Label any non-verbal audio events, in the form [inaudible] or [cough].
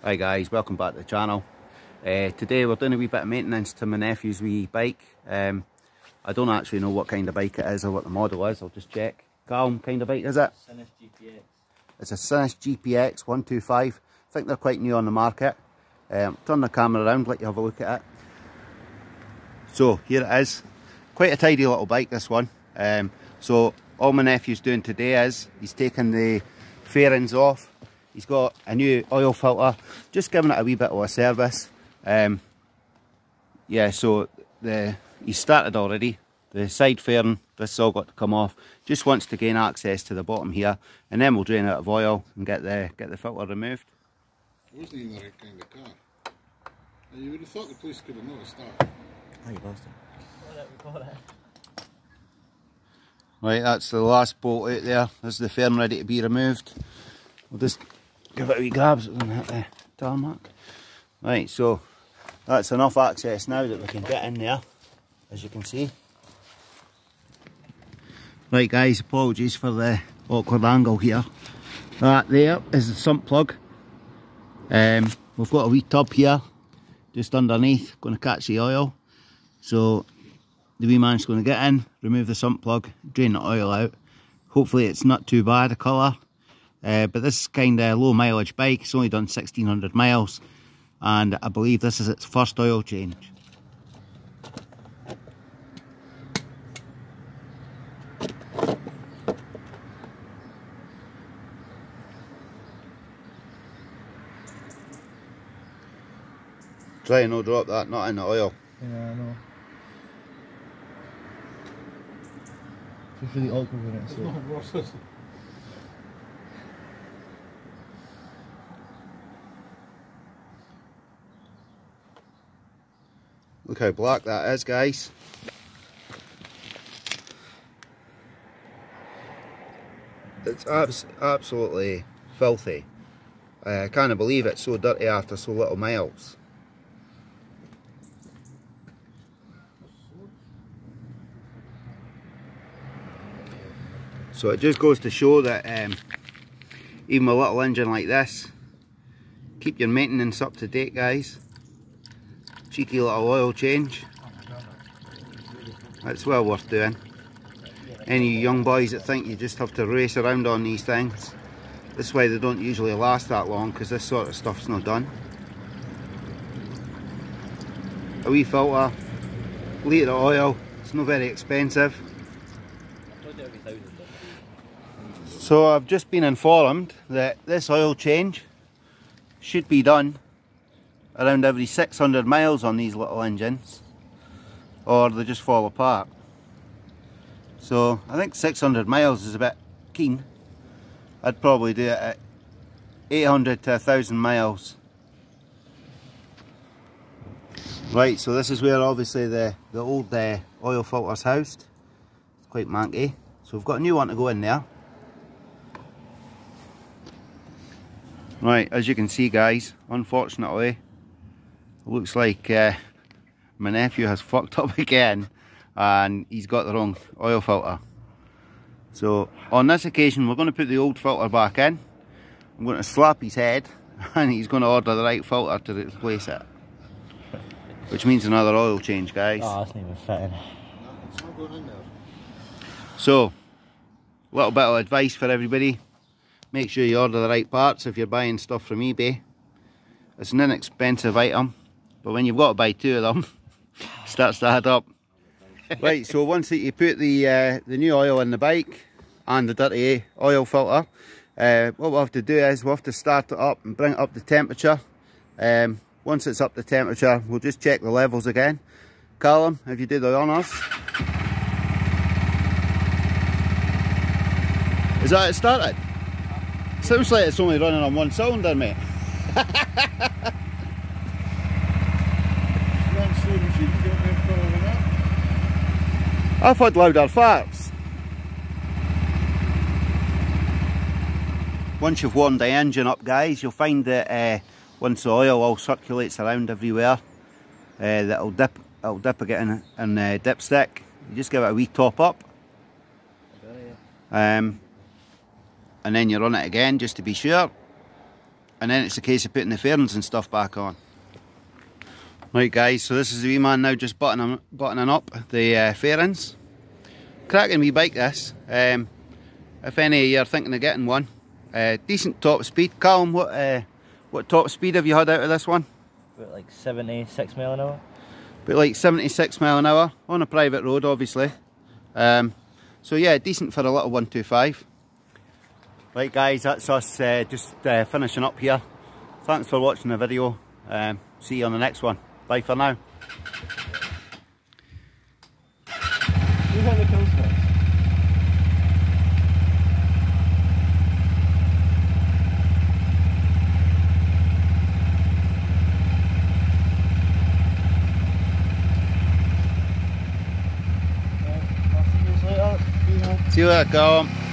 Hi guys, welcome back to the channel. Uh, today we're doing a wee bit of maintenance to my nephew's wee bike. Um, I don't actually know what kind of bike it is or what the model is, I'll just check. Callum kind of bike is it? Sinnis GPX. It's a Sinnis GPX 125. I think they're quite new on the market. Um, turn the camera around, let you have a look at it. So here it is. Quite a tidy little bike this one. Um, so all my nephew's doing today is he's taking the fairings off. He's got a new oil filter, just giving it a wee bit of a service. Um, yeah, so the he's started already. The side fairing, this has all got to come off. Just wants to gain access to the bottom here, and then we'll drain out of oil and get the get the filter removed. It wasn't even the right kind of car. And you would have thought the police could have noticed that. Oh, you lost it. Got we got it. Right, that's the last bolt out there. This is the fairing ready to be removed. We'll just give it a wee grab so it doesn't hit the tarmac. Right, so that's enough access now that we can get in there, as you can see. Right guys, apologies for the awkward angle here. That there is the sump plug. Um, we've got a wee tub here, just underneath, going to catch the oil. So the wee man's going to get in, remove the sump plug, drain the oil out. Hopefully it's not too bad a colour. Uh, but this is kind of low mileage bike, it's only done 1600 miles. And I believe this is its first oil change. Try and no drop that, not in the oil. Yeah, I know. It's really awkward when it's It's not worse, Look how black that is, guys. It's abs absolutely filthy. I can't believe it's so dirty after so little miles. So it just goes to show that um, even a little engine like this, keep your maintenance up to date guys cheeky little oil change. That's well worth doing. Any young boys that think you just have to race around on these things, this way they don't usually last that long because this sort of stuff's not done. A wee filter, litre of oil, it's not very expensive. So I've just been informed that this oil change should be done around every 600 miles on these little engines. Or they just fall apart. So I think 600 miles is a bit keen. I'd probably do it at 800 to 1000 miles. Right so this is where obviously the the old uh, oil filter's housed. It's quite manky. So we've got a new one to go in there. Right as you can see guys unfortunately looks like uh, my nephew has fucked up [laughs] again and he's got the wrong oil filter. So on this occasion we're going to put the old filter back in. I'm going to slap his head [laughs] and he's going to order the right filter to replace it. Which means another oil change guys. Oh, that's not even fitting. It's not going in there. So, a little bit of advice for everybody. Make sure you order the right parts if you're buying stuff from eBay. It's an inexpensive item, but when you've got to buy two of them, [laughs] starts to add up. [laughs] right, so once that you put the uh, the new oil in the bike and the dirty oil filter, uh, what we'll have to do is we'll have to start it up and bring it up to temperature. Um, once it's up to temperature, we'll just check the levels again. Callum, if you do the honours. Is that it started? Sounds like it's only running on one cylinder, mate. [laughs] It's one slow machine, you don't have power with that. I've had louder farts. Once you've warmed the engine up guys, you'll find that uh, once the oil all circulates around everywhere, uh, that'll dip, it'll dip again in the dipstick. You just give it a wee top up. Um, and then you run it again just to be sure. and then it's a case of putting the fairings and stuff back on. Right guys, so this is the wee man now just buttoning, buttoning up the uh, fairings. Cracking wee bike this. Um, if any of you are thinking of getting one, uh, decent top speed. Callum, what uh, what top speed have you had out of this one? About like 76 mile an hour. But like 76 mile an hour on a private road, obviously. Um, so yeah, decent for a little 125. Right guys, that's us uh, just uh, finishing up here. Thanks for watching the video. Um, see you on the next one. Bye for now. You heard the kill switch? I'll see you later. See you later, Callum.